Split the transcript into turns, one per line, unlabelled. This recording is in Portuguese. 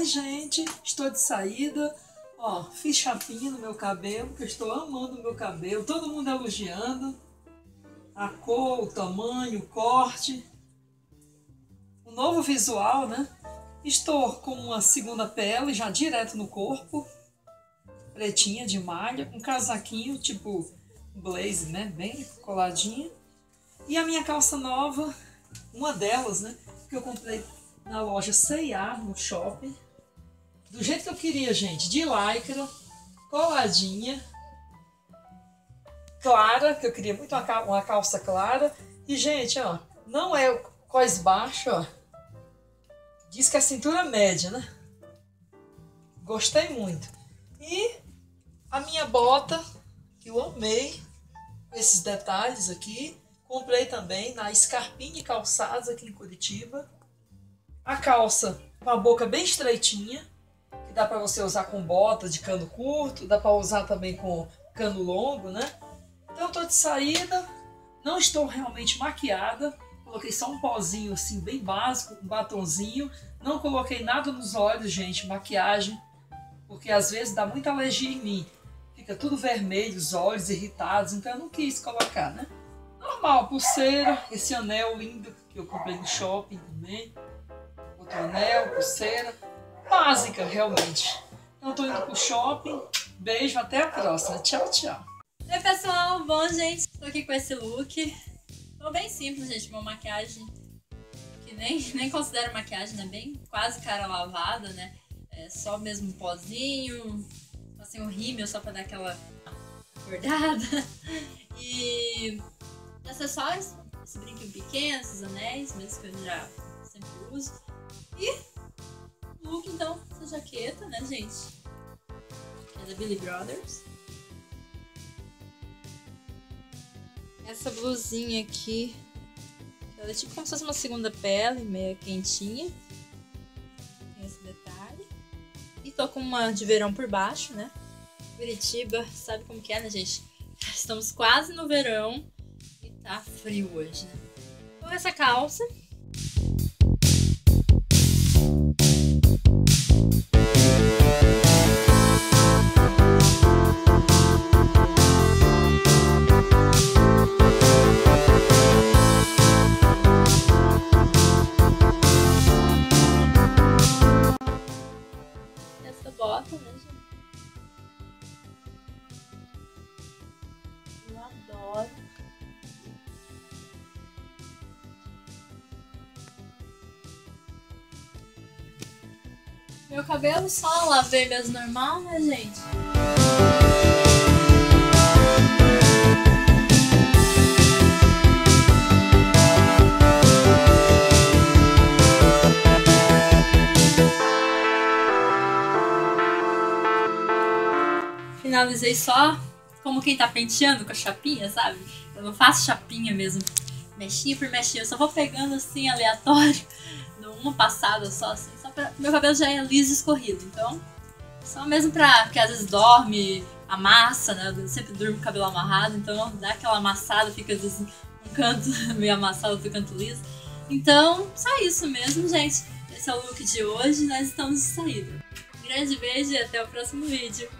Oi, gente, estou de saída. Ó, fiz chapinha no meu cabelo, que eu estou amando o meu cabelo. Todo mundo elogiando. A cor, o tamanho, o corte. O novo visual, né? Estou com uma segunda pele já direto no corpo. Pretinha de malha. Um casaquinho tipo blaze, né? Bem coladinha. E a minha calça nova, uma delas, né? Que eu comprei na loja C&A, no shopping. Do jeito que eu queria, gente. De lycra, coladinha. Clara, que eu queria muito uma calça clara. E, gente, ó, não é cós baixo, ó. Diz que é cintura média, né? Gostei muito. E a minha bota, que eu amei, esses detalhes aqui. Comprei também na Scarpini Calçados aqui em Curitiba. A calça com a boca bem estreitinha, que dá para você usar com bota de cano curto, dá para usar também com cano longo, né? Então eu tô de saída, não estou realmente maquiada, coloquei só um pozinho assim bem básico, um batonzinho, não coloquei nada nos olhos, gente, maquiagem, porque às vezes dá muita alergia em mim. Fica tudo vermelho, os olhos irritados, então eu não quis colocar, né? Normal, pulseira, esse anel lindo que eu comprei no shopping também anel, pulseira. Básica, realmente. Então, tô indo pro shopping. Beijo, até a próxima. Tchau, tchau.
Oi, pessoal. Bom, gente, tô aqui com esse look. Tô bem simples, gente. Uma maquiagem que nem, nem considero maquiagem, né? Bem quase cara lavada, né? É só mesmo um pozinho. Assim, um rímel só pra dar aquela acordada. E acessórios. Esse brinquinho pequeno, esses anéis, mesmo que eu já sempre uso. E então, essa jaqueta, né, gente? É da Billy Brothers. Essa blusinha aqui, ela é tipo como se fosse uma segunda pele, meio quentinha. Tem esse detalhe. E tô com uma de verão por baixo, né? Curitiba, sabe como que é, né, gente? Estamos quase no verão e tá frio hoje, né? Com essa calça, Meu cabelo só lavei mesmo normal, né, gente? finalizei só como quem tá penteando com a chapinha, sabe? Eu não faço chapinha mesmo, mexinha por mexinha, eu só vou pegando assim, aleatório, numa passada só, assim, só pra... Meu cabelo já é liso e escorrido, então, só mesmo pra... porque às vezes dorme, amassa, né? Eu sempre durmo com o cabelo amarrado, então dá aquela amassada, fica às vezes um canto meio amassado, outro canto liso. Então, só isso mesmo, gente. Esse é o look de hoje, nós estamos de saída. grande beijo e até o próximo vídeo.